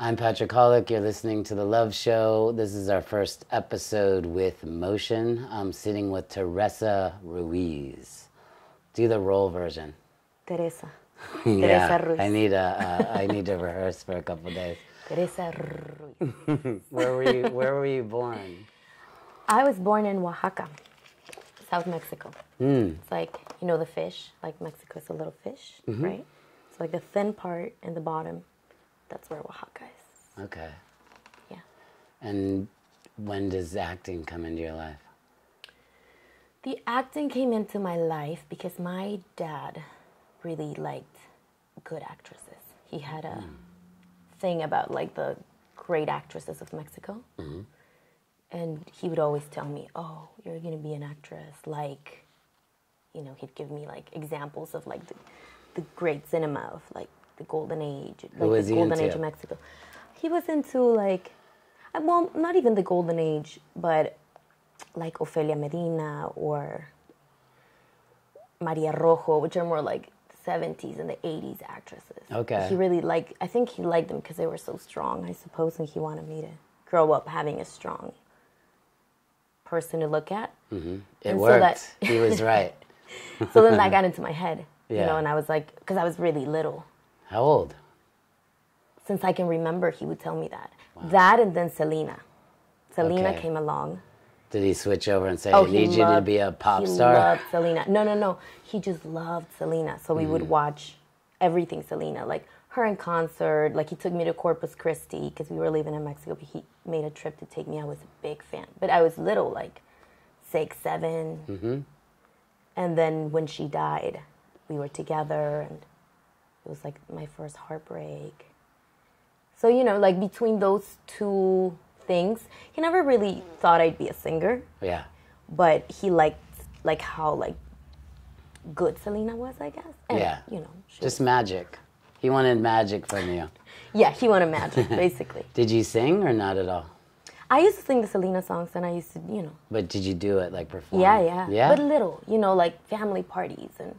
I'm Patrick Hoelck. You're listening to The Love Show. This is our first episode with Motion. I'm sitting with Teresa Ruiz. Do the role version. Teresa. yeah, Teresa Ruiz. I need a, uh, I need to rehearse for a couple days. Teresa Ruiz. Where were you? Where were you born? I was born in Oaxaca, South Mexico. It's like, you know, the fish, like Mexico is a little fish, right? It's like the thin part in the bottom. That's where Oaxaca is. Okay. Yeah. And when does acting come into your life? The acting came into my life because my dad really liked good actresses. He had a hmm. thing about like the great actresses of Mexico. Mm-hmm. And he would always tell me, "Oh, you're going to be an actress like you know, he'd give me like examples of like the, the great cinema of like the golden age, like was the golden age of Mexico. He was into like, uh, well, not even the golden age, but like Ofelia Medina or Maria Rojo, which are more like 70s and the 80s actresses. Okay. He really liked, I think he liked them because they were so strong, I suppose, and he wanted me to grow up having a strong person to look at. It And so worked. that- he was right. So then that got into my head, you know, and I was like, because I was really little. How old? Since I can remember, he would tell me that. That and then Selena. Selena Okay. came along. Did he switch over and say, Oh, "I need you to be a pop he star"? loved Selena. No, no, no. He just loved Selena. So we Mm. would watch everything Selena, like her in concert. Like he took me to Corpus Christi because we were living in Mexico. But he made a trip to take me. I was a big fan, but I was little, like six, 7 Mm-hmm. And then when she died, we were together, and it was like my first heartbreak. So you know, like between those two things, he never really thought I'd be a singer Yeah. but he liked like how like good Selena was, I guess. And, Yeah. you know, Just was- magic. He wanted magic from you. yeah, he wanted magic basically. Did you sing or not at all? I used to sing the Selena songs, and I used to, you know, But did you do it like perform? yeah, yeah, Yeah. but little, you know, like family parties and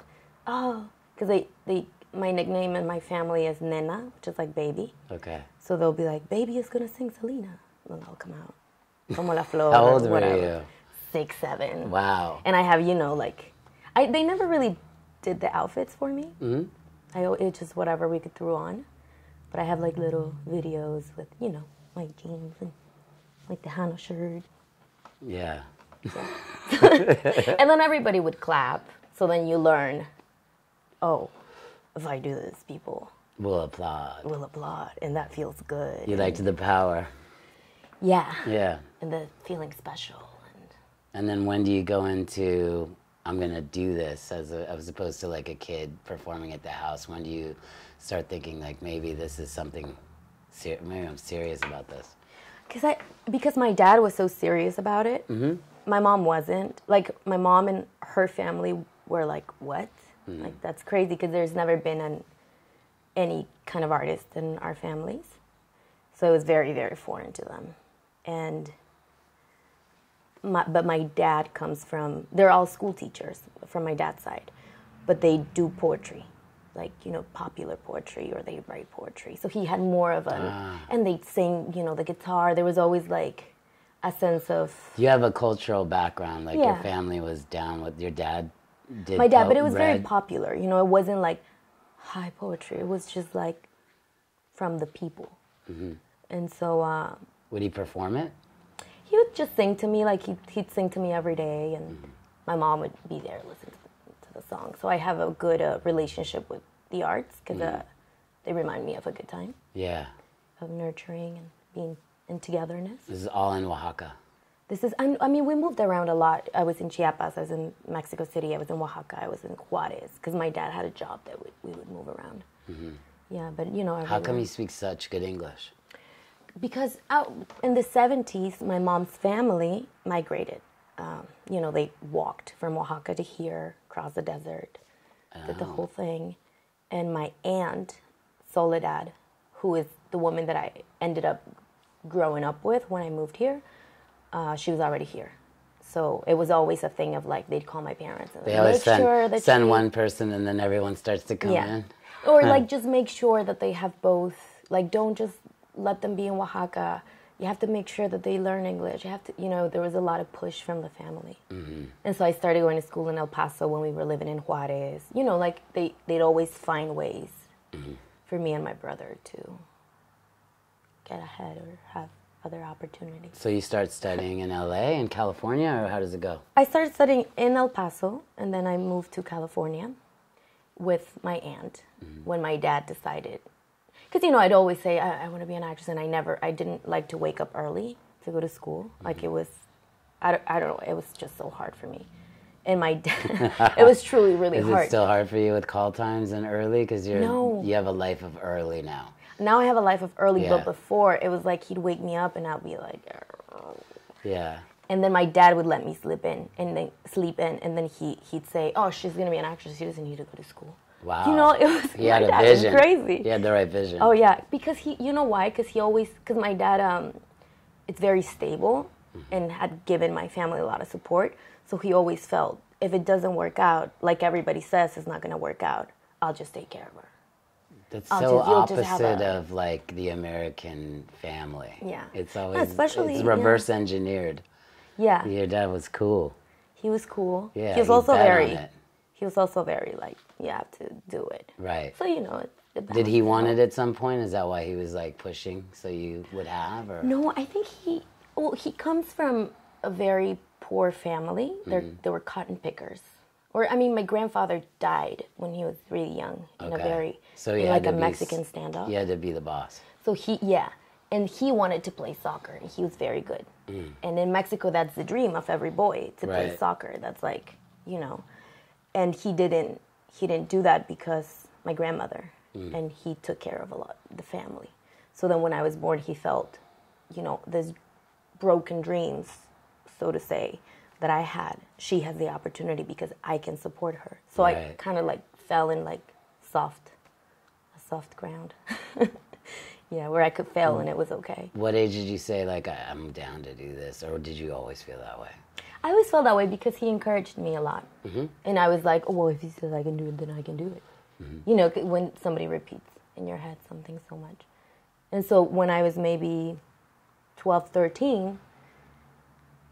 oh, because they they my nickname in my family is Nena, which is like baby. okay. So they'll be like, baby is gonna sing Selena, and then I'll come out. Como la flor. How old were you? Six, seven. Wow. and I have you know like, I they never really did the outfits for me. Mm-hmm. I al- it just whatever we could throw on, but I have like little videos with you know my jeans and like the Hannah shirt, Yeah. and then everybody would clap. So then you learn, oh, if I do this, people We'll applaud. will applaud, and that feels good. You liked the power. yeah, Yeah. and the feeling special. And And then when do you go into I'm gonna do this as a, as opposed to like a kid performing at the house? When do you start thinking like maybe this is something? Ser- maybe I'm serious about this. Because I because my dad was so serious about it. Mm-hmm. My mom wasn't. Like my mom and her family were like, "What? Mm. Like that's crazy." Because there's never been an any kind of artist in our families, so it was very very foreign to them. And my, but my dad comes from. They're all school teachers from my dad's side, but they do poetry. Like you know, popular poetry, or they write poetry. So he had more of an, ah. and they'd sing. You know, the guitar. There was always like a sense of You have a cultural background, like your family was down with your dad. Did my dad, but it was very popular. You know, it wasn't like high poetry. It was just like from the people. And so uh, Would he perform it? he would just sing to me, like he'd, he'd sing to me every day, and my mom would be there listening to the, to the song. So I have a good uh, relationship with the arts because uh, they remind me of a good time, Yeah. of nurturing and being in togetherness. This is all in Oaxaca. This is, I I mean, we moved around a lot. I was in Chiapas, I was in Mexico City, I was in Oaxaca, I was in Juarez, because my dad had a job that we, we would move around. Yeah, but you know, Mm-hmm. How come you speak such good English? Because out in the 70s, my mom's family migrated. Um, you know, they walked from Oaxaca to here, across the desert, did the whole thing. And my aunt, Soledad, who is the woman that I ended up growing up with when I moved here, uh, she was already here. So it was always a thing of like they'd call my parents and They like, always make send, sure that send she- one person and then everyone starts to come yeah. in. Or like just make sure that they have both. Like don't just let them be in Oaxaca. You have to make sure that they learn English. You have to, you know, there was a lot of push from the family. And so I started going to school in El Paso when we were living in Juarez. You know, like they, they'd always find ways for me and my brother to get ahead or have other opportunities. So you start studying in LA in California, or how does it go? I started studying in El Paso, and then I moved to California with my aunt mm-hmm. when my dad decided. Because you know, I'd always say I, I want to be an actress, and I never, I didn't like to wake up early to go to school. Mm-hmm. Like it was, I don't, I don't know, it was just so hard for me. And my dad, it was truly really Is hard. it still hard for you with call times and early? Because you're No. you have a life of early now. Now I have a life of early, Yeah. but before it was like he'd wake me up, and I'd be like. Yeah. And then my dad would let me sleep in and then sleep in, and then he he'd say, "Oh, she's gonna be an actress. She doesn't need to go to school." Wow. You know, it was He had a dad vision. crazy. He had the right vision. Oh yeah, because he, you know why? Because he always, because my dad, um, it's very stable, Mm-hmm. and had given my family a lot of support. So he always felt if it doesn't work out, like everybody says, it's not gonna work out. I'll just take care of her. That's I'll so just- you'll just have opposite a- of like the American family. Yeah. It's always especially, it's yeah. reverse engineered. Yeah, Your dad was cool. he was cool. Yeah. he was also very. He was also very like you have to do it. Right. So you know, Did he want it at some point? Is that why he was like pushing so you would have or No, I think he. Well, he comes from a very poor family. Mm-hmm. They were cotton pickers. Or I mean, my grandfather died when he was really young in a very So in like a be Mexican standoff. He had to be the boss. So he yeah, and he wanted to play soccer, and he was very good. And in Mexico, that's the dream of every boy to play Mm. Soccer. That's like you know, and he didn't he didn't do that because my grandmother, Mm. and he took care of a lot the family. So then when I was born, he felt, you know, this broken dreams, so to say, that I had. She has the opportunity because I can support her. So I kind of like fell in like soft, a soft ground. yeah, where I could fail and it was okay. What age did you say like I'm down to do this, or did you always feel that way? I always felt that way because he encouraged me a lot, mm-hmm. and I was like, "Oh, well, if he says I can do it, then I can do it." Mm-hmm. You know, when somebody repeats in your head something so much, and so when I was maybe 12, 13,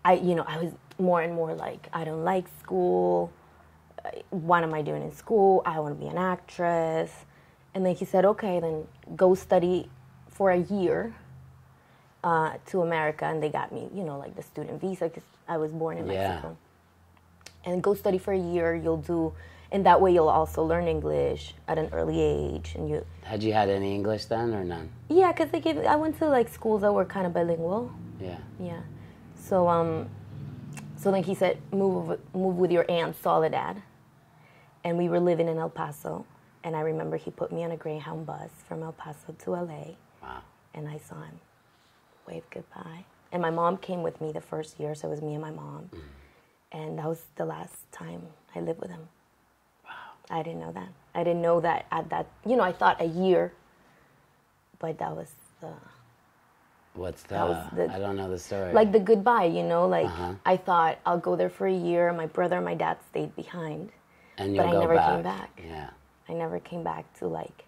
I, you know, I was more and more like, I don't like school. What am I doing in school? I want to be an actress. And then he said, okay, then go study for a year uh, to America. And they got me, you know, like the student visa because I was born in Yeah. Mexico. And go study for a year. You'll do, and that way you'll also learn English at an early age. And you, Had you had any English then, or none? yeah, because they gave, I went to like schools that were kind of bilingual. Yeah. Yeah. So um, so then he said, move with- move with your aunt Soledad, and we were living in El Paso, and I remember he put me on a Greyhound bus from El Paso to LA, Wow. and I saw him wave goodbye. And my mom came with me the first year, so it was me and my mom, mm. and that was the last time I lived with him. Wow. I didn't know that. I didn't know that at that. You know, I thought a year, but that was the. What's the? That was the- I don't know the story. like the goodbye, you know, like Uh-huh. I thought I'll go there for a year. My brother and my dad stayed behind. and but you'll I never back. came back. Yeah. I never came back to like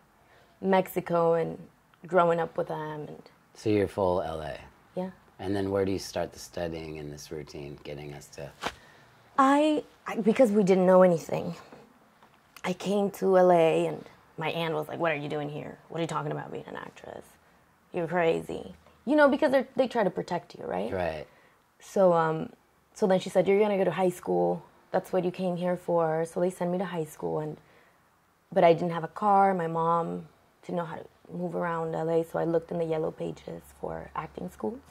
Mexico and growing up with them and So you're full LA, yeah. and then where do you start the studying in this routine, getting us to? I, I because we didn't know anything. I came to LA and my aunt was like, "What are you doing here? What are you talking about being an actress? You're crazy." You know, because they they try to protect you, right? Right. So um, so then she said, "You're gonna go to high school. That's what you came here for." So they sent me to high school, and but I didn't have a car. My mom didn't know how to move around LA, so I looked in the yellow pages for acting schools,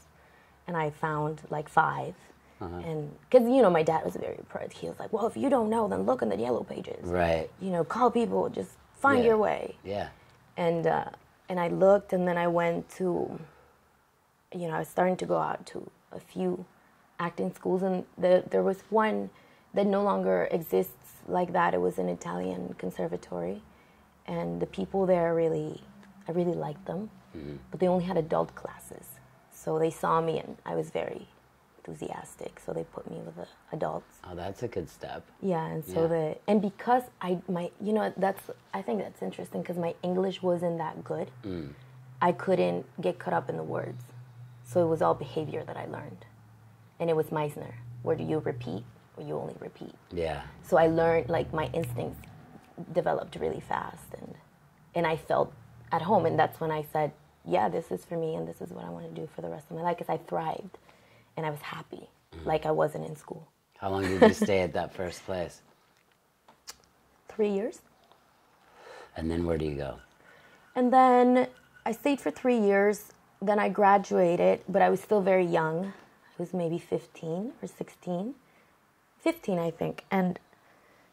and I found like 5 And because you know, my dad was very proud. He was like, "Well, if you don't know, then look in the yellow pages. Right. You know, call people. Just find Yeah. your way." Yeah. and uh, and I looked, and then I went to, you know, I was starting to go out to a few acting schools, and the, there was one that no longer exists like that. It was an Italian conservatory, and the people there really, I really liked them, mm-hmm. but they only had adult classes, so they saw me, and I was very enthusiastic, so they put me with the adults. Oh, that's a good step. Yeah, and so Yeah. the and because I my you know that's I think that's interesting because my English wasn't that good. Mm. I couldn't get caught up in the words. So it was all behavior that I learned. And it was Meisner. Where do you repeat or you only repeat? Yeah. So I learned like my instincts developed really fast and and I felt at home and that's when I said, yeah, this is for me and this is what I want to do for the rest of my life because I thrived and I was happy mm-hmm. like I wasn't in school. How long did you stay at that first place? 3 years. And then where do you go? And then I stayed for 3 years. Then I graduated, but I was still very young. I was maybe 15 or 16. 15, I think. And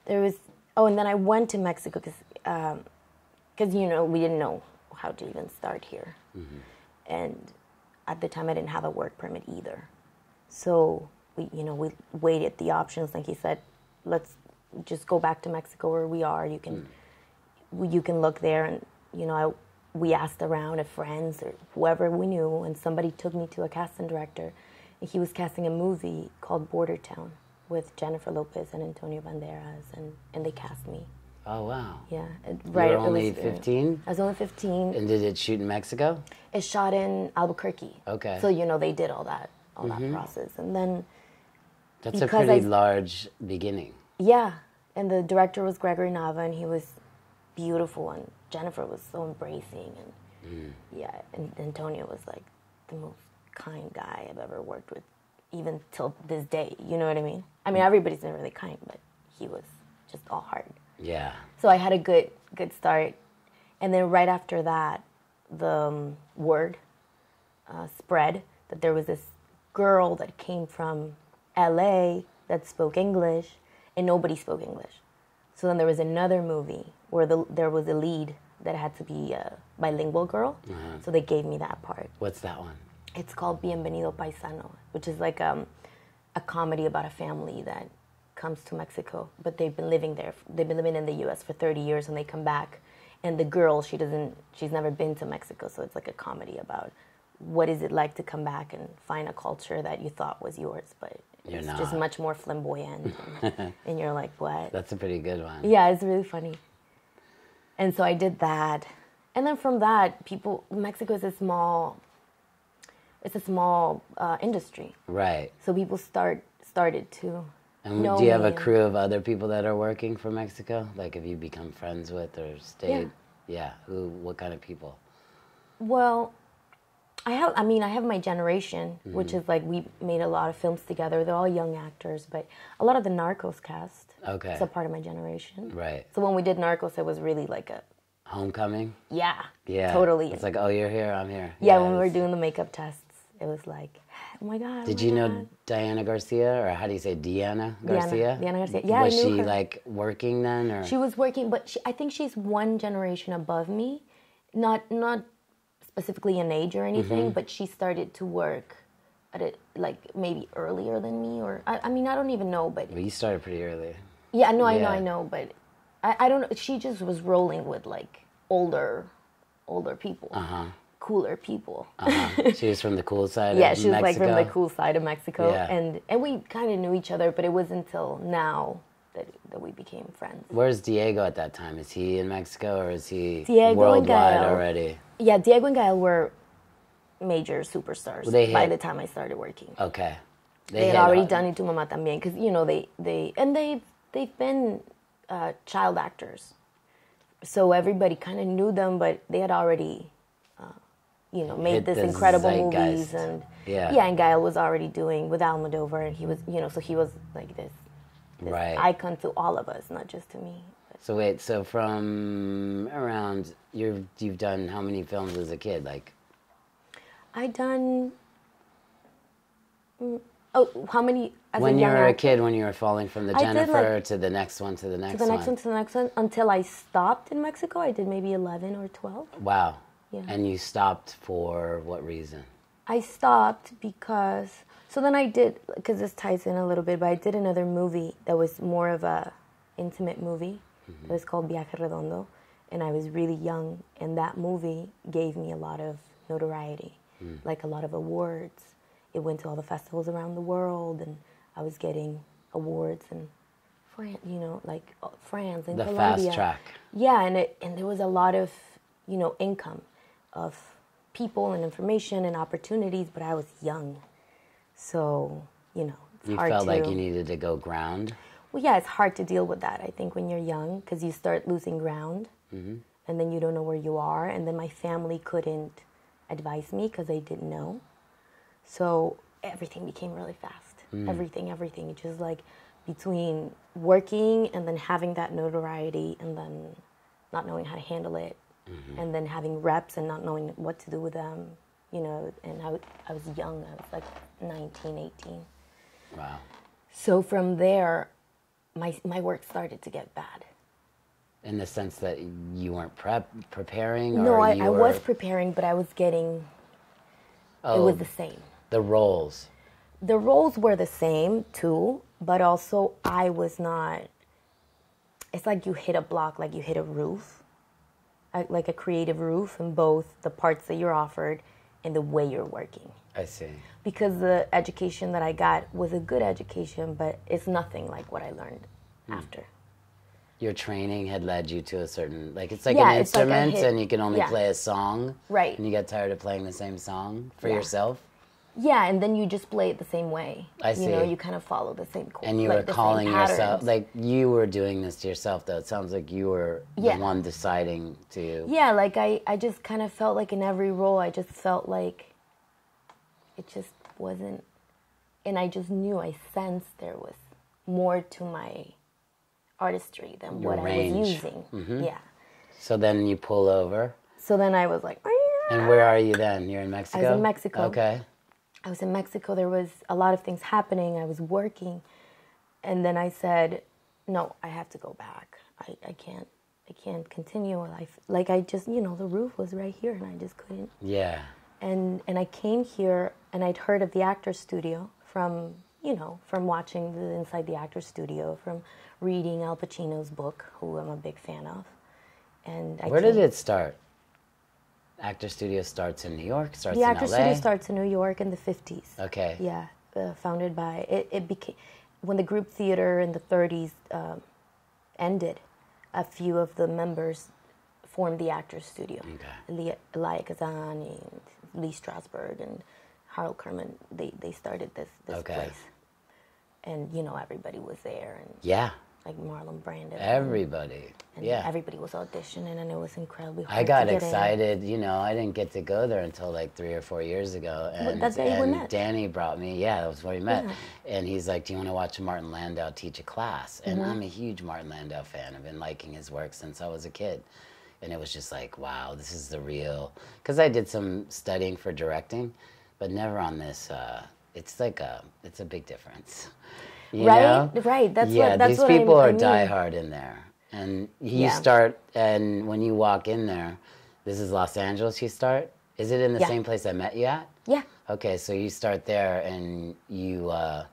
there was oh, and then I went to Mexico because because um, you know we didn't know how to even start here, mm-hmm. and at the time I didn't have a work permit either, so we you know we waited the options. Like he said, let's just go back to Mexico where we are. You can mm. you can look there, and you know I. We asked around at friends or whoever we knew, and somebody took me to a casting director. And he was casting a movie called Bordertown with Jennifer Lopez and Antonio Banderas, and, and they cast me. Oh wow. Yeah, it- You right. were only 15? I was only 15. And did it shoot in Mexico? It's shot in Albuquerque. Okay. Mm-hmm. So you know they did all that, all that process, and then That's a pretty I- large beginning. yeah, and the director was Gregory Nava, and he was beautiful, and Jennifer was so embracing, and Mm. yeah, and Antonio was like the most kind guy I've ever worked with, even till this day. You know what I mean? I Mm. mean, everybody's been really kind, but he was just all hard. Yeah. So I had a good good start, and then right after that, the um, word uh, spread that there was this girl that came from L.A. that spoke English, and nobody spoke English. So then there was another movie where the, there was a lead that had to be a bilingual girl. So they gave me that part. What's that one? It's called Bienvenido Paisano, which is like um, a comedy about a family that comes to Mexico, but they've been living there. They've been living in the U.S. for 30 years, and they come back. And the girl, she doesn't, she's never been to Mexico, so it's like a comedy about what is it like to come back and find a culture that you thought was yours, but You're it's just much more flamboyant. and, and you're like, what? That's a pretty good one. Yeah, it's really funny. And so I did that. And then from that, people, Mexico is a small, it's a small uh, industry. Right. So people start started to And know do you have me a crew of other people that are working for Mexico? Like, have you become friends with or stayed? Yeah. Yeah. Who? What kind of people? Well, I have. I mean, I have my generation, which Mm-hmm. is like we made a lot of films together. They're all young actors, but a lot of the Narcos cast. Okay. Is a part of my generation. Right. So when we did Narcos, it was really like a Homecoming. yeah. Yeah. Totally. It's like, oh, you're here. I'm here. yeah, when we were doing the makeup tests, it was like, oh my god. oh Did my you know God. Diana Garcia, or how do you say Diana Garcia? Diana Garcia. Yeah, I Was she her. like working then, or She was working, but she, I think she's one generation above me, not not specifically in age or anything, Mm-hmm. but she started to work at it like maybe earlier than me, or I, I mean I don't even know, but well, you started pretty early? yeah, no, I know, I know, but I, I don't know. She just was rolling with like older, older people, cooler people. Uh-huh. she was from the cool side. yeah, of she was like from the cool side of Mexico, Yeah. and and we kind of knew each other, but it was until now that that we became friends. Where's Diego at that time? Is he in Mexico or is he Diego and worldwide already? Yeah, Diego and Gael were major superstars They by the time I started working. Okay. They, had already on- done Y tu mamá también because you know they they and they they've been uh, child actors, so everybody kind of knew them, but they had already. uh, You know, made Hit this incredible zeitgeist. movies, and Yeah. yeah, and Gael was already doing with Almodovar, and he was, you know, so he was like this Right. icon to all of us, not just to me. So wait, so from around you've you've done how many films as a kid? Like I done. mm, Oh, how many? As when you were a kid, when you were falling from the I did, Jennifer like- to the next one to the next, To the next one. one, to the next one, until I stopped in Mexico. I did maybe 11 or 12. Wow. Yeah. And you stopped for what reason? I stopped because, so then I did, because this ties in a little bit, but I did another movie that was more of a intimate movie. It was called Viaje Redondo, and I was really young, and that movie gave me a lot of notoriety, like a lot of awards. It went to all the festivals around the world, and I was getting awards and, Fran- you know, like uh, France and The Colombia. fast track. Yeah, and it, and there was a lot of you know income of people and information and opportunities, but I was young, so you know, it's You hard felt to. like you needed to go ground. Well, yeah, it's hard to deal with that. I think when you're young, because you start losing ground, mm-hmm. and then you don't know where you are. And then my family couldn't advise me because they didn't know. So everything became really fast. Mm. Everything, everything. It's just like between working and then having that notoriety, and then not knowing how to handle it, mm-hmm. and then having reps and not knowing what to do with them. You know, and I, w- I was young. I was like 19, 18. Wow. So from there, my my work started to get bad. In the sense that you weren't prep preparing, or No, I, I were, was preparing, but I was getting oh, it was oh, the same. the roles. The roles were the same too, but also I was not. It's like you hit a block, like you hit a roof, like like a creative roof, in both the parts that you're offered and the way you're working. I see. Because the education that I got was a good education, but it's nothing like what I learned Hmm. after. Your training had led you to a certain like it's like Yeah, an it's like instrument, hit- and you can only yeah. play a song, Right. And you get tired of playing the same song for Yeah. yourself. Yeah, and then you just play it the same way. I see. You know, you kind of follow the same course. And you like were calling yourself like you were doing this to yourself though. It sounds like you were Yeah. the one deciding to Yeah, like I, I just kind of felt like in every role, I just felt like it just wasn't, and I just knew, I sensed there was more to my artistry than Your what range. I was using. Mm-hmm. Yeah. So then you pull over. So then I was like, And where are you then? You're in Mexico? in Mexico. Okay. I was in Mexico. There was a lot of things happening. I was working, and then I said, "No, I have to go back. I, I can't. I can't continue a life like I just, you know, the roof was right here, and I just couldn't." Yeah. And and I came here, and I'd heard of the Actors Studio from, you know, from watching the Inside the Actors Studio, from reading Al Pacino's book, who I'm a big fan of. And I Where did it start? Actor Studio starts in New York, starts The in Actors LA. Studio starts in New York in the 50s. Okay. Yeah, uh, founded by it. It became when the group theater in the 30s um, ended. A few of the members formed the Actors Studio. Okay. Elia, Elia Kazan and Lee Strasberg and Harold Clurman. They they started this this Okay. place, and you know everybody was there, and Yeah. Like Marlon Brando. Everybody. and yeah. everybody was auditioning, and it was incredibly hard I got to get in. excited. You know, I didn't get to go there until like three or four years ago. And, you and. Danny brought me. Yeah, that was where we met. Yeah. And he's like, "Do you want to watch Martin Landau teach a class?" And Mm-hmm. I'm a huge Martin Landau fan. I've been liking his work since I was a kid. And it was just like, wow, this is the real. Because I did some studying for directing, but never on this. Uh, it's like a, it's a big difference. You Right? know? Right, that's what- yeah, that's these what people I are mean. diehard in there, and you Yeah. start. And when you walk in there, this is Los Angeles. You start. Is it in the Yeah. same place I met you at? Yeah. Okay, so you start there and you uh,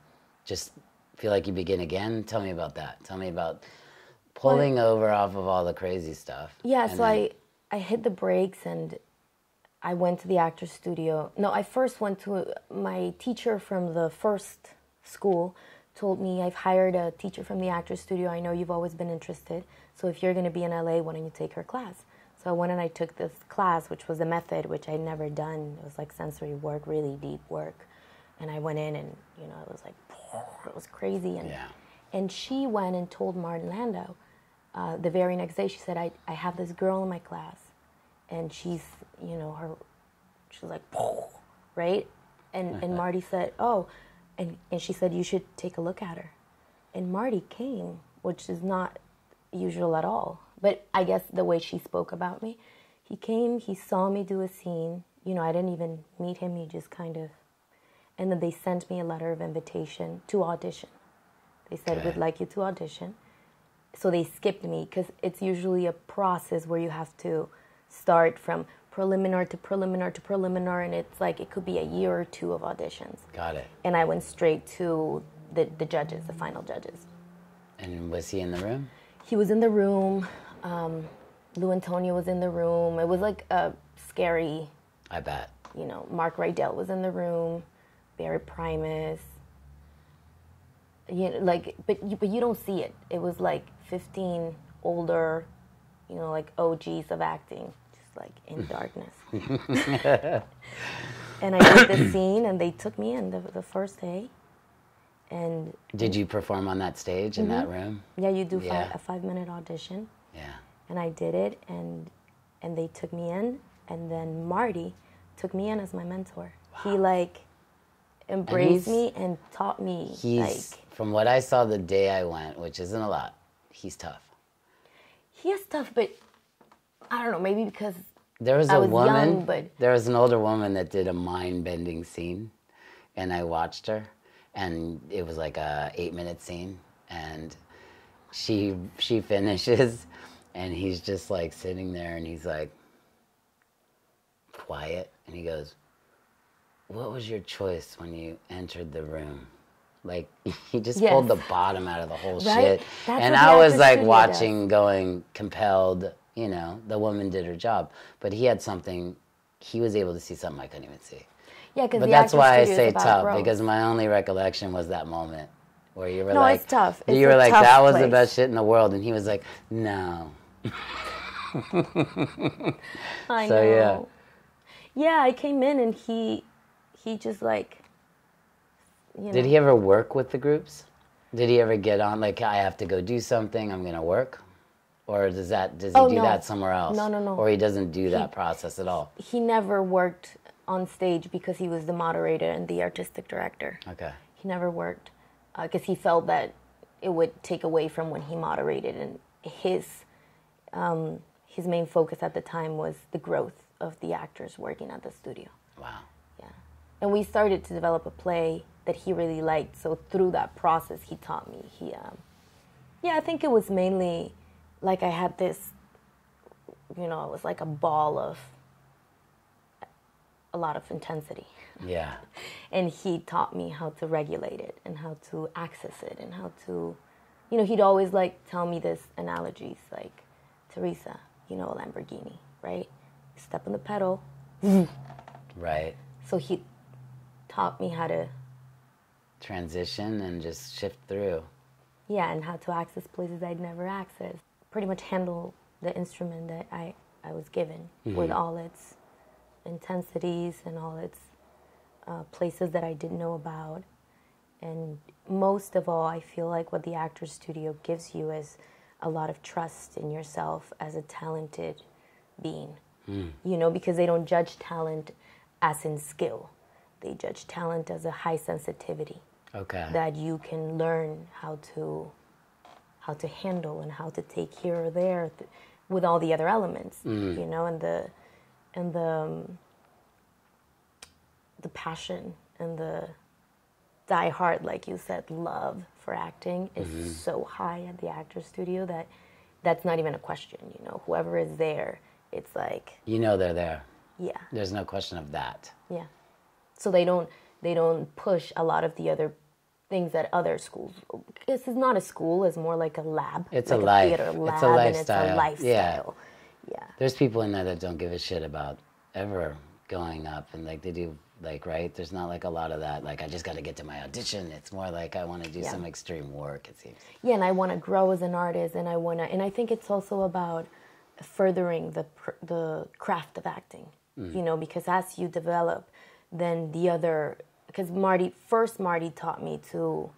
just feel like you begin again. Tell me about that. Tell me about pulling over off of all the crazy stuff. Yeah, so then- I I hit the brakes and I went to the actor's studio. No, I first went to my teacher from the first school told me I've hired a teacher from the actor's studio. I know you've always been interested. So if you're going to be in LA, why don't you take her class? So I went and I took this class, which was a method which I'd never done. It was like sensory work, really deep work. And I went in and, you know, it was like, it was crazy. And, Yeah. and she went and told Martin Landau uh, the very next day, she said, I, I have this girl in my class, and she's, you know, her, she's like, right? And, and Marty said, oh, and, and she said, you should take a look at her. And Marty came, which is not usual at all. But I guess the way she spoke about me, he came, he saw me do a scene. You know, I didn't even meet him, he just kind of, and then they sent me a letter of invitation to audition. They said, Okay. we'd like you to audition so they skipped me because it's usually a process where you have to start from preliminar to preliminar to preliminar and it's like it could be a year or two of auditions. Got it. and i went straight to the, the judges the final judges. And was he in the room? he was in the room. Um, lou antonio was in the room. It was like a scary I bet. you know mark rydell was in the room barry primus. You know, like but you, but you don't see it. It was like 15 older you know like og's of acting like in darkness. and I did the scene, and they took me in the, the first day. And Did you perform on that stage in that mm-hmm. room? yeah, you do Yeah. a five minute audition, Yeah. and I did it, and and they took me in, and then Marty took me in as my mentor. He like embraced he's- me and taught me He's like from what I saw the day I went, which isn't a lot. He's tough. he is tough, but I don't know, maybe because There was I a was woman. young, but- there was an older woman that did a mind-bending scene, and I watched her, and it was like a eight-minute scene, and she she finishes, and he's just like sitting there, and he's like quiet, and he goes, "What was your choice when you entered the room?" Like he just pulled the bottom out of the whole Right? shit, That's and I was like watching, going compelled. You know, the woman did her job, but he had something. He was able to see something I couldn't even see. yeah, because But that's why I say tough because my only recollection was that moment where you were No, like, it's tough. It's you were like, that was the best shit in the world, and he was like, no. I So, know. yeah. Yeah, I came in and he he just like you know Did he ever work with the groups? Did he ever get on like I have to go do something, I'm gonna work? Or does that does he Oh, do no. that somewhere else? No, no, no. Or he doesn't do that process at all. he never worked on stage because he was the moderator and the artistic director. Okay. He never worked because he felt that it would take away from when he moderated, and his um, his main focus at the time was the growth of the actors working at the studio. Wow. Yeah, and we started to develop a play that he really liked. So through that process, he taught me. He, um, yeah, I think it was mainly like I had this, you know, it was like a ball of a lot of intensity Yeah. and he taught me how to regulate it and how to access it and how to you know he'd always like tell me this analogies like teresa you know a lamborghini right step on the pedal Right. so he taught me how to Transition and just shift through. yeah and how to access places i'd never accessed pretty much handle the instrument that i i was given with all its intensities and all its uh, places that i didn't know about. And most of all i feel like what the actors studio gives you is a lot of trust in yourself as a talented being. You know because they don't judge talent as in skill. They judge talent as a high sensitivity Okay. that you can learn how to how to handle and how to take here or there th- with all the other elements you know and the and the um, the passion and the die hard like you said love for acting is so high at the actors studio that that's not even a question you know whoever is there it's like you know they're there. yeah There's no question of that. yeah. So they don't they don't push a lot of the other things that other schools. This is not a school; it's more like a lab. It's a like life. theater It's a lab, lifestyle. it's a Yeah. lifestyle. Yeah. There's people in there that don't give a shit about ever going up and like they do like right there's not like a lot of that like i just got to get to my audition it's more like i want to do Yeah. some extreme work it seems Yeah, and I want to grow as an artist, and I want to, and I think it's also about furthering the pr- the craft of acting. Mm. You know, because as you develop, then the other, because Marty first Marty taught me to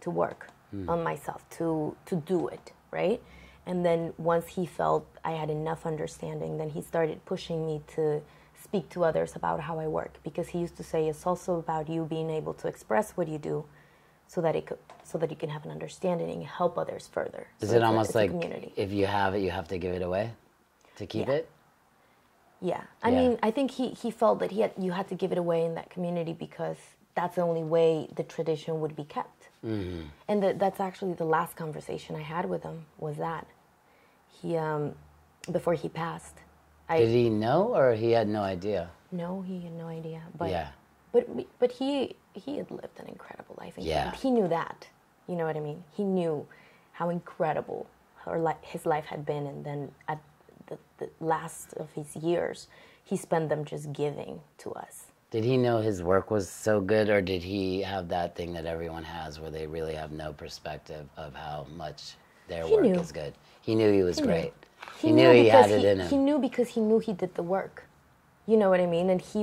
to work hmm. on myself, to to do it right, and then once he felt I had enough understanding, then he started pushing me to speak to others about how I work because he used to say it's also about you being able to express what you do so that it could so that you can have an understanding and help others further. is So it almost a like community? if you have it you have to give it away to keep Yeah. it Yeah, I Yeah. mean, I think he, he felt that he had you had to give it away in that community because that's the only way the tradition would be kept. Mm-hmm. And the, that's actually the last conversation I had with him was that he um, before he passed. I did he know or he had no idea no, he had no idea, but Yeah. but but he he had lived an incredible life, and he- Yeah. he, knew that. You know what I mean? He knew how incredible her li- his life had been, and then at the, the last of his years, he spent them just giving to us. did he know his work was so good or did he have that thing that everyone has where they really have no perspective of how much their He work knew. is good he knew he was He knew. great He knew he had it in him. He knew because he knew he did the work. You know what I mean? And he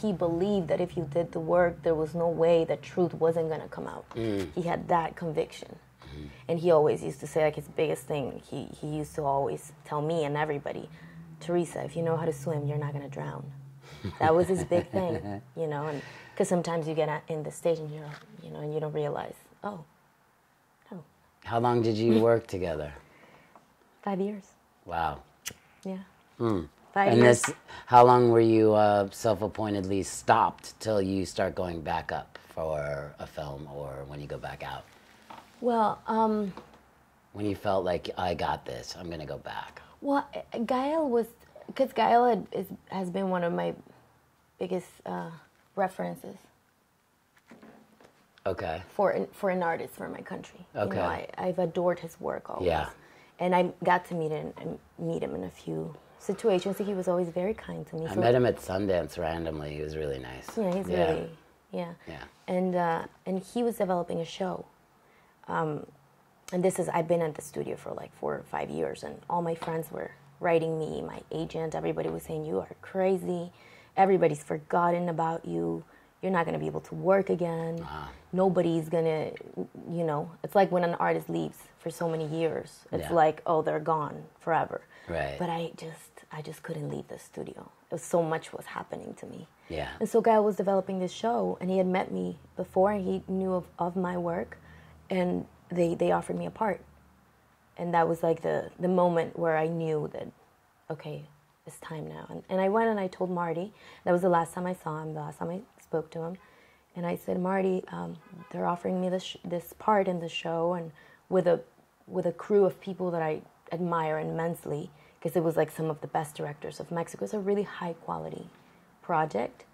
he believed that if you did the work, there was no way that truth wasn't gonna come out. Mm. He had that conviction, Mm-hmm. and he always used to say like his biggest thing. He he used to always tell me and everybody, Teresa, if you know how to swim, you're not gonna drown. That was his big thing, you know. And because sometimes you get in the stage and you're you know and you don't realize, oh, oh, How long did you work together? five years, Wow. yeah. Five Hmm. And years. this, how long were you uh, self-appointedly stopped till you start going back up for a film or when you go back out? Well, um, When you felt like I got this, I'm gonna go back. well, Gael was because Gael had, is, has been one of my biggest uh, references Okay. for an, for an artist for my country. You Okay. know, I, I've adored his work always. Yeah. And I got to meet him meet him in a few situations. He was always very kind to me. I So- met him at Sundance randomly. He was really nice. Yeah, he's really yeah. Yeah. And uh, and he was developing a show. Um, and this is I've been at the studio for like four or five years, and all my friends were writing me, my agent, everybody was saying you are crazy. Everybody's forgotten about you. You're not gonna be able to work again. Nobody's gonna, you know. It's like when an artist leaves for so many years. It's Yeah. like oh they're gone forever. Right. But I just I just couldn't leave the studio. It was so much was happening to me. Yeah. And so Gael was developing this show, and he had met me before. and He knew of, of my work, and they they offered me a part, and that was like the the moment where I knew that, okay, it's time now. And, and I went and I told Marty. That was the last time I saw him. The last time I spoke to him, and I said, Marty, um, they're offering me this this part in the show, and with a with a crew of people that I admire immensely, because it was like some of the best directors of Mexico. It's a really high quality project.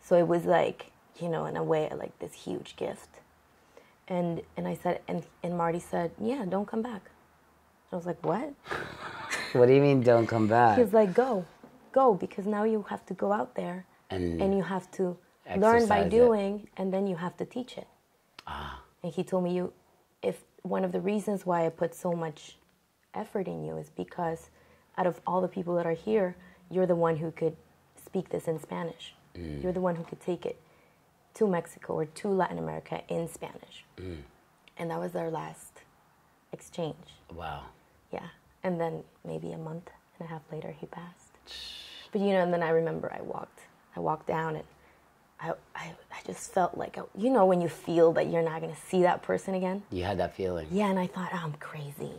So it was like, you know, in a way, like this huge gift. And and I said, and, and Marty said, yeah, don't come back. I was like, what? What do you mean? Don't come back? He was like, go, go, because now you have to go out there And and you have to learn by exercise it. doing, and then you have to teach it. Ah. And he told me, you, if one of the reasons why I put so much effort in you is because out of all the people that are here, you're the one who could speak this in Spanish. Mm. You're the one who could take it to Mexico or to Latin America in Spanish. Mm. And that was our last exchange. Wow. Yeah. And then maybe a month and a half later, he passed. But you know, and then I remember I walked, I walked down and I, I, I just felt like, a, you know, when you feel that you're not going to see that person again. You had that feeling. Yeah, and I thought, oh, I'm crazy.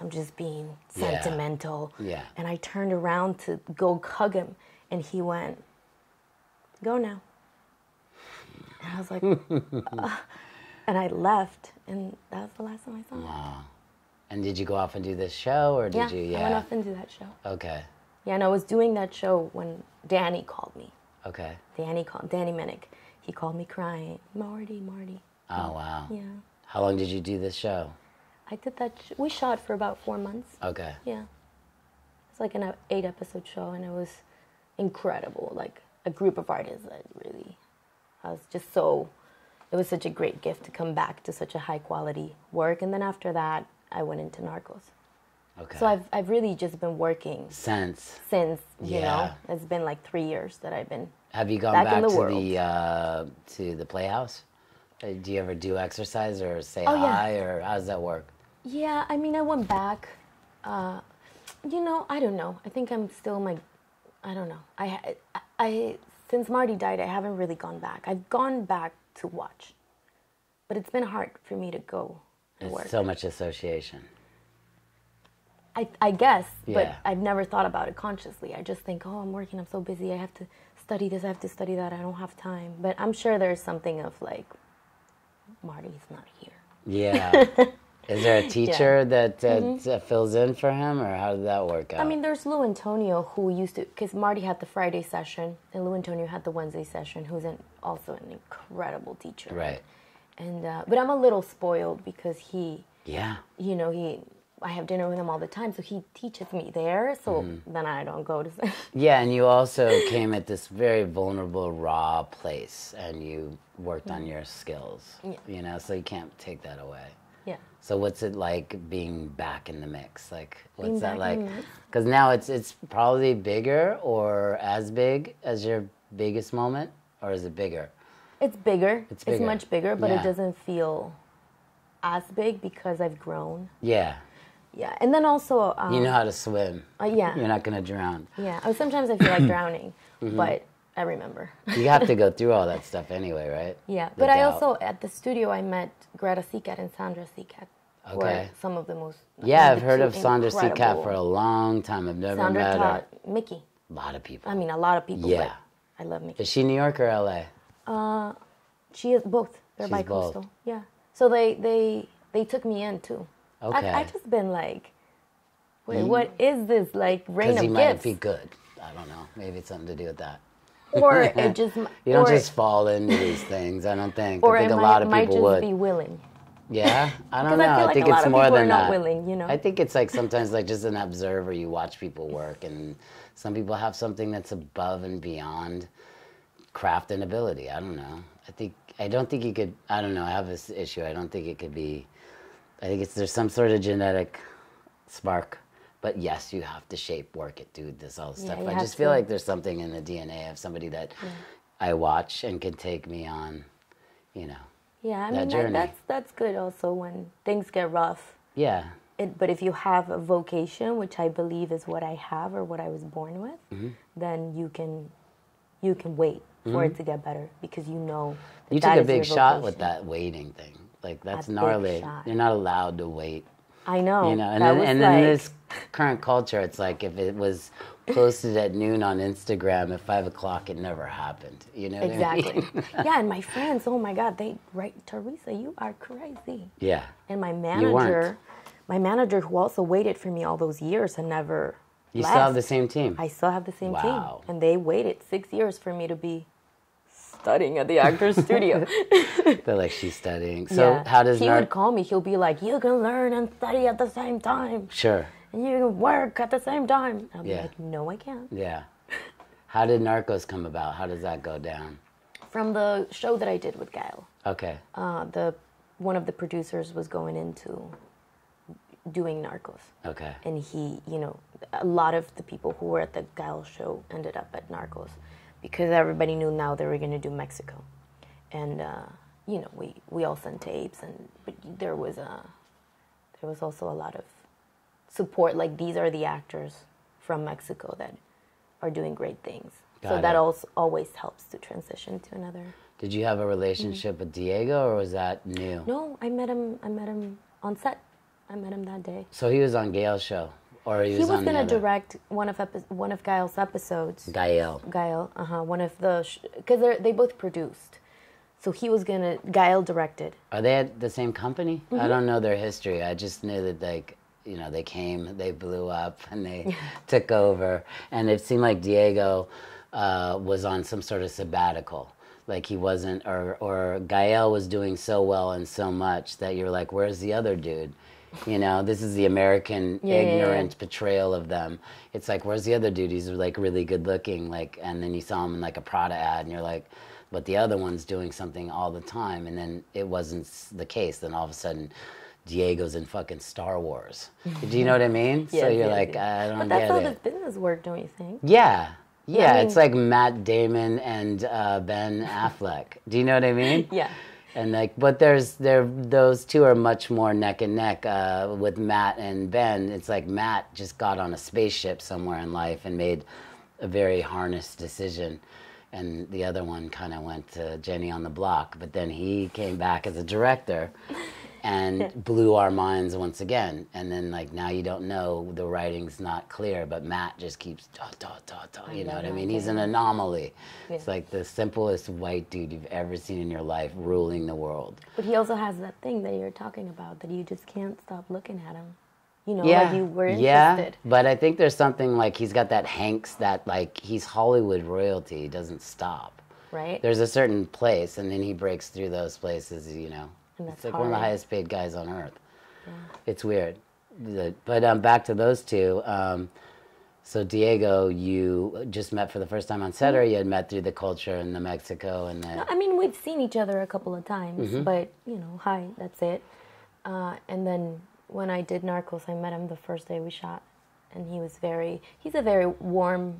I'm just being sentimental. Yeah. sentimental. Yeah. And I turned around to go hug him, and he went, go now. And I was like, "Ugh." Uh, and I left, and that was the last time I saw him. Wow. And did you go off and do this show, or did Yeah, you? Yeah, I went off and do that show. Okay. Yeah, and I was doing that show when Danny called me. Okay. Danny called Danny Minnick. He called me crying, Marty, Marty. Oh wow. Yeah, How long did you do this show? I did that. Sh- we shot for about four months. Okay. Yeah, it's like an uh, eight episode show, and it was incredible. Like a group of artists that really, I was just so. It was such a great gift to come back to such a high quality work, and then after that, I went into Narcos. Okay. So I've I've really just been working since since you Yeah. know it's been like three years that I've been Have you gone Back back, the to world. the uh, to the Playhouse? Uh, Do you ever do exercise or say Oh, yeah. hi, or how does that work? Yeah, I mean, I went back. Uh, you know, I don't know. I think I'm still my. I don't know. I, I, I since Marty died, I haven't really gone back. I've gone back to watch, but it's been hard for me to go and It's work. so much association. I, I guess, Yeah. but I've never thought about it consciously. I just think, oh, I'm working. I'm so busy. I have to study this. I have to study that. I don't have time. But I'm sure there's something of like, Marty's not here. Yeah. Is there a teacher that uh, uh, fills in for him, or how did that work out? Mm-hmm. I mean, there's Lou Antonio who used to, because Marty had the Friday session and Lou Antonio had the Wednesday session, who's an, also an incredible teacher. right. And uh, but I'm a little spoiled because he, Yeah. you know, he, I have dinner with him all the time, so he teaches me there. So Mm-hmm. then I don't go to. Yeah, and you also came at this very vulnerable, raw place, and you worked on your skills. Yeah. You know, so you can't take that away. Yeah. So what's it like being back in the mix? Like what's Being that like? in the mix? Because now it's it's probably bigger or as big as your biggest moment, or is it bigger? It's bigger. It's It's, much bigger, but Yeah. it doesn't feel as big because I've grown. Yeah, Yeah, and then also, um, you know how to swim. uh, yeah, You're not gonna drown. yeah. Oh, sometimes I feel like drowning, Mm-hmm. but I remember. You have to go through all that stuff anyway, right? yeah, The but I also at the studio I met Greta Seacat and Sandra Seacat. Okay. Some of the most. Yeah, I've heard of Sandra Seacat for a long time. I've never Sandra met her. Mickey. A lot of people. I mean, a lot of people. Yeah. I love Mickey. Is she New York or LA? Uh, She is both. They're She's bi-coastal. both. Yeah. So they they they took me in too. Okay. I've, I've just been like, wait, what is this like rain Because of he might gifts? be good. I don't know. Maybe it's something to do with that. or it just You don't just fall into these things. I don't think. or I think it a might, lot of people might just would. be willing. Yeah, I don't Because I know. feel I, think it's more than not that. willing, you know? I think it's like sometimes like just an observer. You watch people work, and some people have something that's above and beyond craft and ability. I don't know. I think I don't think you could. I don't know. I have this issue. I don't think it could be. I think it's there's some sort of genetic spark. But yes, you have to shape, work it, do this all this Yeah, stuff. I just feel to. like there's something in the DNA of somebody that I watch and can take me on. You know. Yeah, I That mean that, that's that's good also when things get rough. Yeah. It, but if you have a vocation, which I believe is what I have or what I was born with, Mm-hmm. then you can you can wait for it to get better because you know You took a big shot with that waiting thing. Like that's gnarly. You're not allowed to wait. I know. You know, and that then, and then like, in this current culture, it's like if it was posted at noon on Instagram at five o'clock, it never happened. You know? what I mean? Exactly. yeah, and my friends, oh my God, they write Teresa, you are crazy. yeah. And my manager, my manager who also waited for me all those years and never You left. still have the same team. I still have the same Wow. team, and they waited six years for me to be studying at the actor's studio. They're like she's studying. So Yeah. how does he Nar- would call me? He'll be like, "You can learn and study at the same time, Sure. And you work at the same time." I'll be Yeah. like, "No, I can't." Yeah. How did Narcos come about? How does that go down? From the show that I did with Gael, Okay. uh, the one of the producers was going into doing Narcos. Okay. and he, you know, a lot of the people who were at the Gael show ended up at Narcos because everybody knew now they were going to do Mexico, and uh, you know, we we all sent tapes, and but there was a there was also a lot of support. Like these are the actors from Mexico that are doing great things. so Got that also always helps to transition to another. Did you have a relationship with Diego, or was that new? Mm-hmm. No, I met him. I met him on set. I met him that day. So he was on Gael's show, or he was, He was going to direct one of epi- one of Gael's episodes. Gael. Gael. uh huh. One of the because they they both produced, so he was gonna Gael directed. Are they at the same company? Mm-hmm. I don't know their history. I just knew that like you know they came, they blew up, and they took over. And it seemed like Diego uh, was on some sort of sabbatical. Like he wasn't, or or Gael was doing so well and so much that you're like, where's the other dude? You know, this is the American Yeah, yeah, yeah. ignorant portrayal of them. It's like, where's the other dude? He's like really good looking, like, and then you saw him in like a Prada ad, and you're like, but the other one's doing something all the time, and then it wasn't the case. Then all of a sudden, Diego's in fucking Star Wars. Do you know what I mean? so you're yes, like, yes. I don't But that's get how it. this business work, don't you think? Yeah. Yeah, I it's like Matt Damon and uh, Ben Affleck. Do you know what I mean? Yeah. And like, but there's there those two are much more neck and neck. Uh, with Matt and Ben, it's like Matt just got on a spaceship somewhere in life and made a very harnessed decision, and the other one kind of went to Jenny on the Block. But then he came back as a director, and blew our minds once again. And then like now you don't know the writing's not clear, but Matt just keeps da da da da. You know what I mean? He's an anomaly. It's like the simplest white dude you've ever seen in your life ruling the world. But he also has that thing that you're talking about that you just can't stop looking at him. You know, yeah, like you were interested. yeah. But I think there's something like he's got that Hanks that like he's Hollywood royalty. He doesn't stop. Right? There's a certain place, and then he breaks through those places. You know, it's like one of the highest paid guys on earth. It's weird. But um, back to those two. Um, so Diego, you just met for the first time on set, or you had met through the culture in the Mexico and the. I mean, we'd seen each other a couple of times, Mm-hmm. but you know, hi, that's it. Uh, and then when I did Narcos, I met him the first day we shot, and he was very. He's a very warm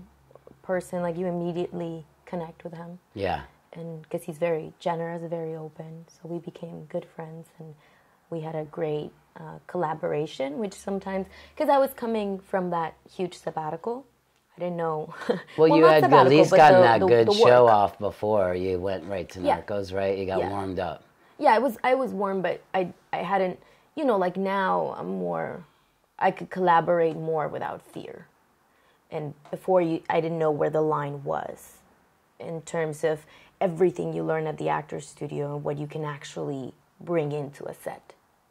person. Like you immediately connect with him, Yeah. And because he's very generous, very open. So we became good friends, and we had a great uh, collaboration. Which sometimes, because I was coming from that huge sabbatical, I didn't know. Well, you had at least gotten the- that the- good the show off before you went right to Yeah. Narcos, right? You got Yeah. warmed up. yeah, I was I was warm, but I I hadn't you know like now I'm more I could collaborate more without fear, and before you I didn't know where the line was, in terms of everything you learn at the actors studio and what you can actually bring into a set,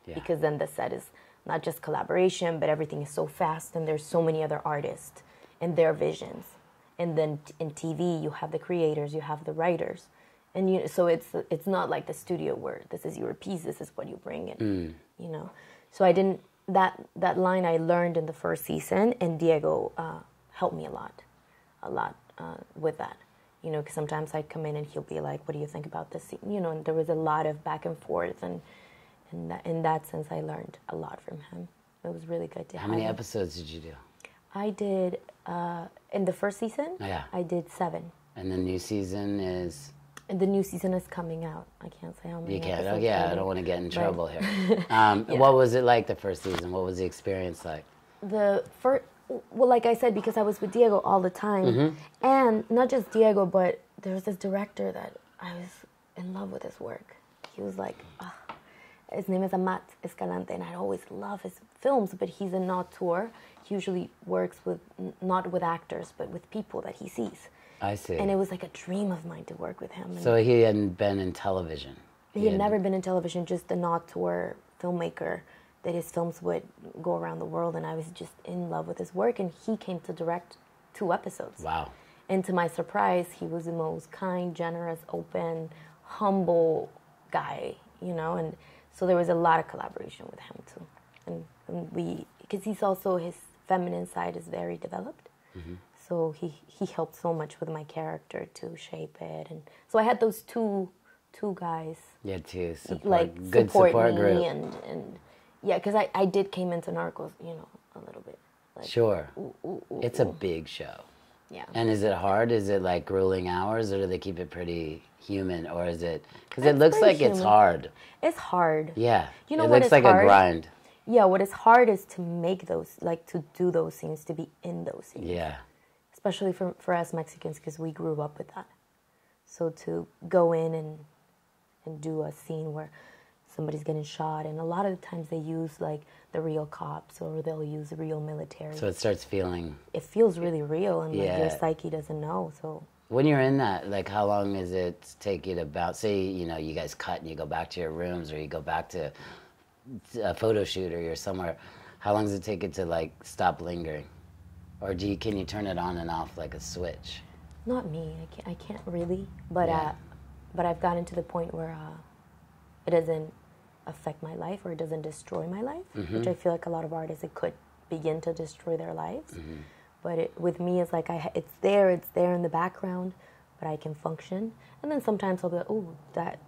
Yeah. because then the set is not just collaboration, but everything is so fast and there's so many other artists and their visions, and then t- in TV you have the creators, you have the writers. And you so it's it's not like the studio where this is your piece this is what you bring in you know? So i didn't that that line i learned in the first season and diego uh, helped me a lot a lot uh, with that you know because sometimes I'd come in and he'll be like what do you think about this scene you know and there was a lot of back and forth and in that, in that sense i learned a lot from him it was really good to How many him. episodes did you do? i did uh, in the first season Yeah. i did seven And the new season is and the new season is coming out i can't say how many you can't. Oh yeah, I I don't want to get in trouble here. Um, What was it like the first season? What was the experience like? the first well like i said because i was with diego all the time Mm-hmm. and not just diego but there was this director that i was in love with his work he was like ah. his name is amat escalante and i always love his films but he's an auteur he usually works with not with actors but with people that he sees I see. and it was like a dream of mine to work with him so he hadn't been in television. he had never been in television, just an auteur filmmaker that his films would go around the world, and I was just in love with his work. And he came to direct two episodes. Wow. And to my surprise, he was the most kind, generous, open, humble guy, you know. And so there was a lot of collaboration with him too. And, and we, because he's also his feminine side is very developed. Mm-hmm. So he he helped so much with my character to shape it, and so I had those two two guys Yeah, to support like good support, support me group. and and yeah, because I I did came into Narcos, you know, a little bit. Like, Sure. ooh, ooh, ooh, It's a big show. yeah. And is it hard? Is it like grueling hours, or do they keep it pretty human, or is it? Because it looks like it's hard. It's hard. Yeah. You know it what looks like a grind. Yeah, what is hard is to make those, like to do those scenes, to be in those scenes. Yeah. Especially for for us Mexicans, because we grew up with that. So to go in and and do a scene where somebody's getting shot, and a lot of the times they use like the real cops or they'll use real military. So it starts feeling. it feels really real, and like your psyche doesn't know. So When you're in that, like, how long does it take you to bounce? Say, you know, you guys cut and you go back to your rooms, or you go back to a photo shoot, or you're somewhere. How long does it take it to like stop lingering, or do you can you turn it on and off like a switch? Not me. I can't. I can't really. But Yeah. uh, but I've gotten to the point where uh, it doesn't affect my life or it doesn't destroy my life, Mm-hmm. which I feel like a lot of artists it could begin to destroy their lives. Mm-hmm. But it, with me, it's like I it's there. It's there in the background, but I can function. And then sometimes I'll be like, oh, that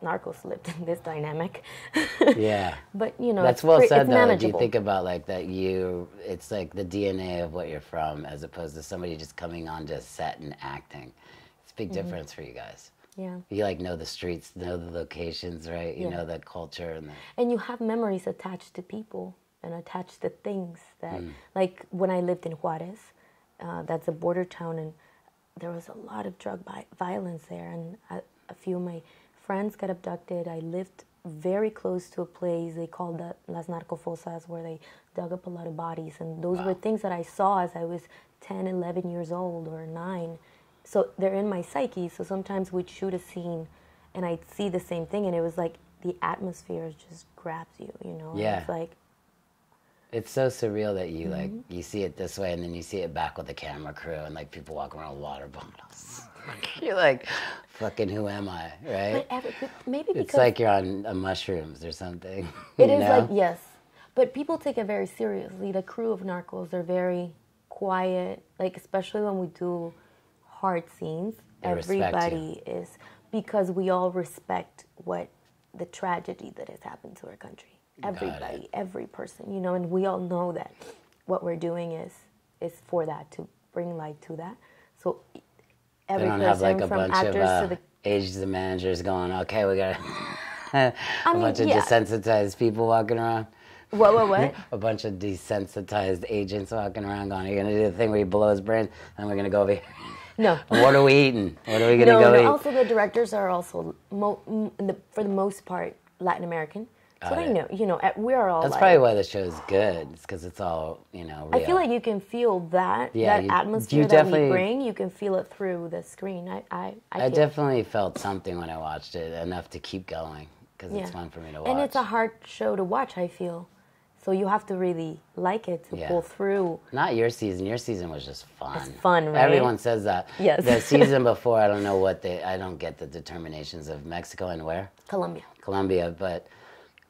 narco slipped in this dynamic. Yeah. but you know, That's well pre- said though. Do you think about like that you it's like the DNA of what you're from as opposed to somebody just coming onto set and acting. It's a big Mm-hmm. difference for you guys. Yeah. You like know the streets, know the locations, right? You Yeah. know the culture and the and you have memories attached to people and attached to things that Mm. like when i lived in juarez uh, that's a border town and there was a lot of drug vi- violence there and a, a few of my friends got abducted i lived very close to a place they called the las narcofosas where they dug up a lot of bodies and those were things that i saw as i was 10 11 years old or 9 so they're in my psyche so sometimes we'd shoot a scene and i'd see the same thing and it was like the atmosphere just grabs you you know Yeah. it's like It's so surreal that you like Mm-hmm. you see it this way and then you see it back with the camera crew and like people walking around with water bottles. you're like, fucking who am I? Right? but, every, but maybe It's like you're on uh, mushrooms or something. It is know? like yes, but people take it very seriously. The crew of Narcos are very quiet, like especially when we do hard scenes. They. Everybody is because we all respect what the tragedy that has happened to our country. everybody, every person, you know, and we all know that what we're doing is is for that to bring light to that. So every person have like a from bunch actors of uh, to the agents and managers going, okay, we got a mean, bunch of yeah. desensitized people walking around. what what what? A bunch of desensitized agents walking around going, you're going to do the thing where you blow his brain, and we're going to go over here. No. what are we eating? What are we going to no, go no. eat? Also, the directors are also mo- m- the, for the most part Latin American, so Got they it. know. You know, eh, we're all. That's like, probably why the show's good. It's because it's all, you know, real. I feel like you can feel that Yeah, that you- atmosphere you that we bring. You can feel it through the screen. I I I, I definitely felt something when I watched it, enough to keep going, because it's fun for me to watch. And it's a hard show to watch. I feel, so you have to really like it to Yeah. pull through. Not your season. Your season was just fun. It's fun, right? Everyone says that. Yes. The season before, I don't know what they. I don't get the determinations of Mexico and where Colombia. Colombia, but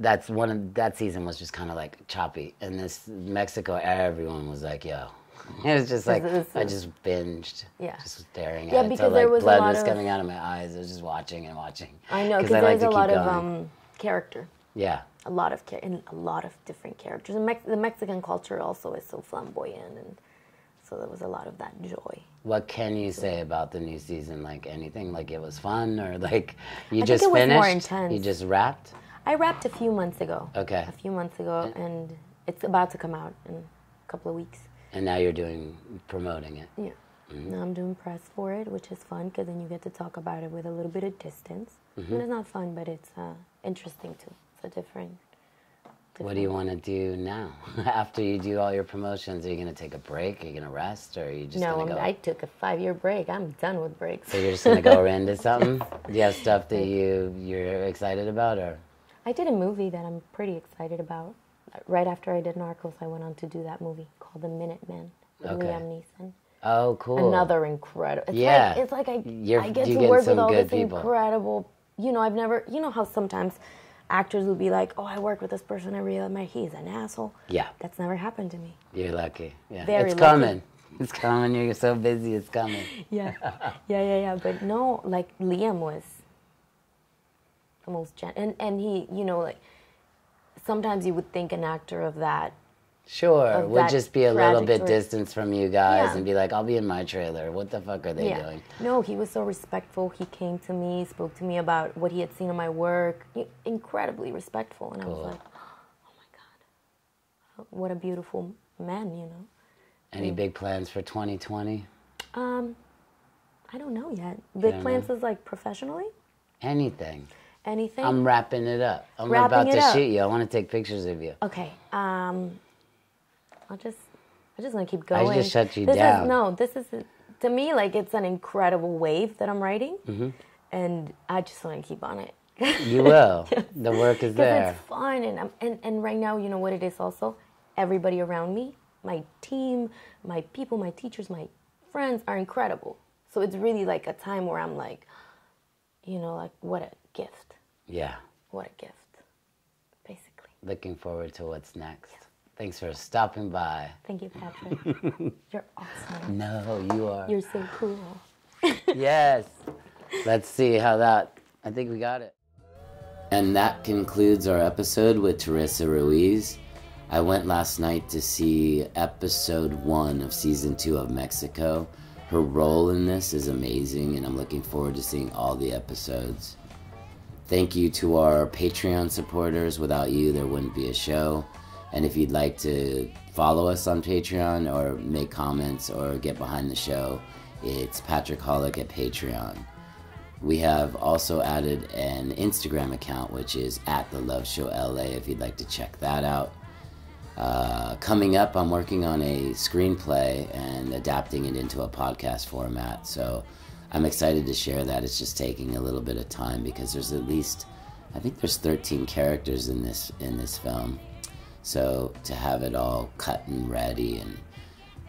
that's one of that season was just kind of like choppy. And this Mexico, everyone was like, "Yo." It was just like This is- I just binged, Yeah. just staring Yeah, at it because till there like was a blood was of- coming out of my eyes. I was just watching and watching. I know because I like there's a lot of um, character, Yeah, a lot of and a lot of different characters. And Mex- the Mexican culture also is so flamboyant, and so there was a lot of that joy. What can you say about the new season? Like anything? Like it was fun, or like you think just it was more intense. You just wrapped? I wrapped a few months ago. Okay. A few months ago, and it's about to come out in a couple of weeks. And now you're doing promoting it. Yeah. Now I'm doing press for it, which is fun because then you get to talk about it with a little bit of distance. I mean, it's not fun, but it's uh, interesting too. It's a different. What do you want to do now? After you do all your promotions, are you going to take a break? Are you going to rest, or are you just No, going to go? I took a five-year break. I'm done with breaks. So you're just going to go into something? Do you have stuff that you you're excited about, or I did a movie that I'm pretty excited about. Right after I did Narcos, I went on to do that movie called The Minutemen with Okay. Liam Neeson. oh, cool. Another incredible. It's Yeah. like it's like I, You're- I get to work with all people. incredible. You know, I've never. You know how sometimes actors will be like, "Oh, I work with this person. I really admire. He's an asshole." Yeah, That's never happened to me. you're lucky. Yeah, Very it's lucky. coming. It's coming. You're so busy. It's coming. Yeah, yeah, yeah, yeah. But no, like Liam was the most gen, and and he, you know, like sometimes you would think an actor of that. Sure, we'll just be a little bit distance from you guys Yeah. and be like, "I'll be in my trailer." What the fuck are they yeah. doing? No, he was so respectful. He came to me, spoke to me about what he had seen in my work. Incredibly respectful, and I was like, oh my god, what a beautiful man, you know. Any big plans for 2020? Um, I don't know yet. Big plans is like professionally. Anything? Anything? I'm wrapping it up. I'm Wrapping about to up. shoot you. I want to take pictures of you. Okay. Um, I'll just, I'm just gonna keep going. I just shut you this down. Is, no, this is to me like it's an incredible wave that I'm writing, Mm-hmm. and I just want to keep on it. You will. The work is there. it's fun, and, I'm, and and right now, you know what it is. Also, everybody around me, my team, my people, my teachers, my friends are incredible. So it's really like a time where I'm like, you know, like what a gift, Yeah. what a gift, basically. Looking forward to what's next. Thanks for stopping by. Thank you, Patrick. You're awesome. No, you are. You're so cool. yes. Let's see how that. I think we got it. And that concludes our episode with Teresa Ruiz. I went last night to see episode one of season two of Mexico. Her role in this is amazing, and I'm looking forward to seeing all the episodes. Thank you to our Patreon supporters. Without you, there wouldn't be a show. And if you'd like to follow us on Patreon or make comments or get behind the show, it's Patrick Hoelck at Patreon. We have also added an Instagram account, which is at the Love Show LA, if you'd like to check that out. Uh, coming up, I'm working on a screenplay and adapting it into a podcast format. So I'm excited to share that. It's just taking a little bit of time because there's at least, I think there's 13 characters in this in this film. So to have it all cut and ready and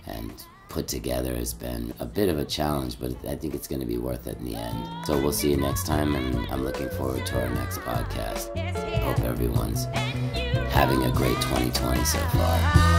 and put together has been a bit of a challenge, but I think it's going to be worth it in the end. So we'll see you next time, and I'm looking forward to our next podcast. Hope everyone's having a great 2020 so far.